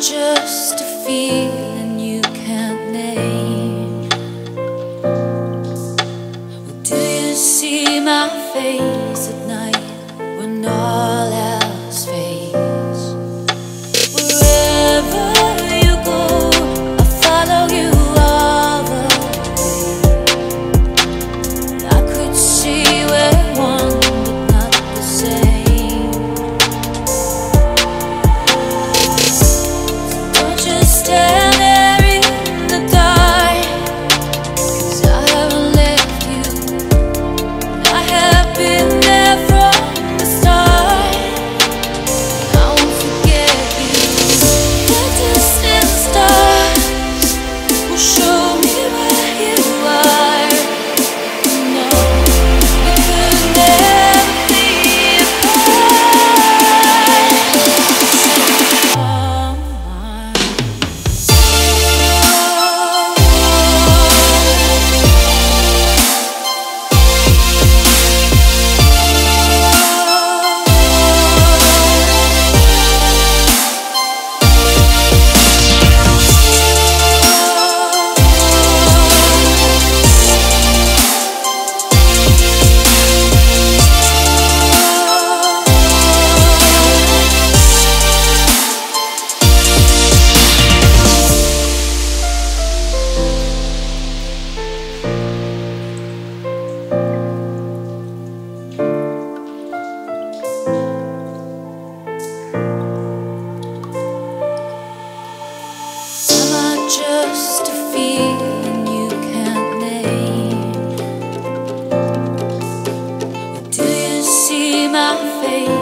just a feeling you can't name. Do you see my face? my face?